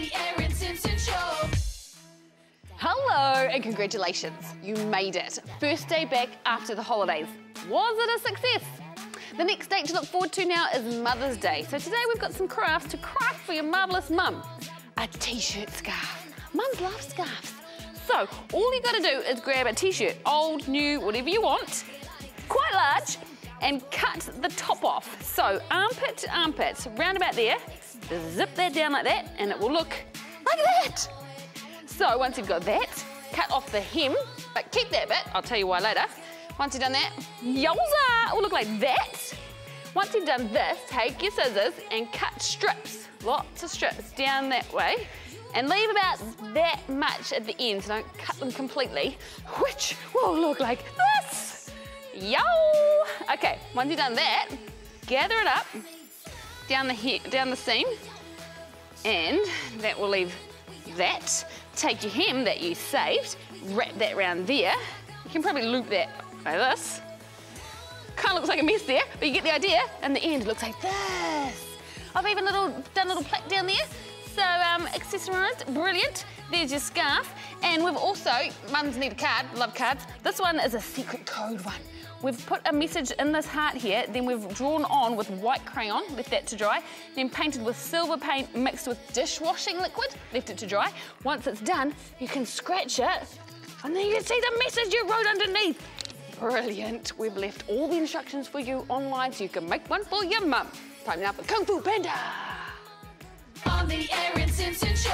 the Simpson Show. Hello and congratulations, you made it. First day back after the holidays. Was it a success? The next date to look forward to now is Mother's Day. So today we've got some crafts to craft for your marvellous mum. A t-shirt scarf. Mums love scarves. So all you gotta do is grab a t-shirt, old, new, whatever you want, quite large, and cut the top off. So armpit to armpit, round about there, zip that down like that, and it will look like that. So once you've got that, cut off the hem, but keep that bit, I'll tell you why later. Once you've done that, yowza, it will look like that. Once you've done this, take your scissors and cut strips, lots of strips down that way, and leave about that much at the end, so don't cut them completely, which will look like this. Yo! Okay, once you've done that, gather it up down the, he down the seam, and that will leave that. Take your hem that you saved, wrap that round there. You can probably loop that like this. Kind of looks like a mess there, but you get the idea. And the end looks like this. I've even little, done a little plaque down there. So um, accessorised, brilliant. There's your scarf. And we've also, mums need a card, love cards. This one is a secret code one. We've put a message in this heart here, then we've drawn on with white crayon, left that to dry, then painted with silver paint mixed with dishwashing liquid, left it to dry. Once it's done, you can scratch it, and then you can see the message you wrote underneath. Brilliant. We've left all the instructions for you online so you can make one for your mum. Time now for Kung Fu Panda. On the Erin Simpson Show.